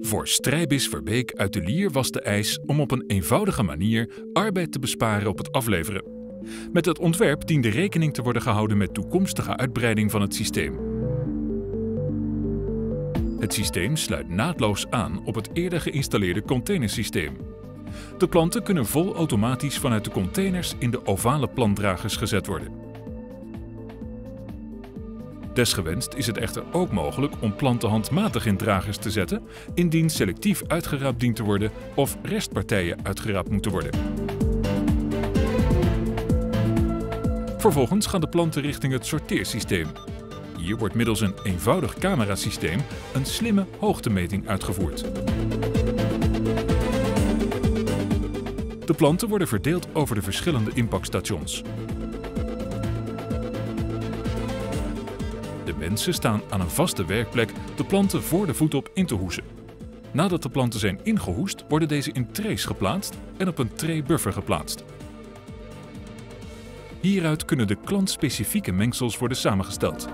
Voor Strijbis Verbeek uit de Lier was de eis om op een eenvoudige manier arbeid te besparen op het afleveren. Met het ontwerp diende rekening te worden gehouden met toekomstige uitbreiding van het systeem. Het systeem sluit naadloos aan op het eerder geïnstalleerde containersysteem. De planten kunnen vol automatisch vanuit de containers in de ovale plantdragers gezet worden. Desgewenst is het echter ook mogelijk om planten handmatig in dragers te zetten indien selectief uitgeraapt dient te worden of restpartijen uitgeraapt moeten worden. Vervolgens gaan de planten richting het sorteersysteem. Hier wordt middels een eenvoudig camerasysteem een slimme hoogtemeting uitgevoerd. De planten worden verdeeld over de verschillende impactstations. Mensen staan aan een vaste werkplek de planten voor de voet op in te hoesen. Nadat de planten zijn ingehoest, worden deze in trays geplaatst en op een tray buffer geplaatst. Hieruit kunnen de klantspecifieke mengsels worden samengesteld.